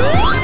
Woo!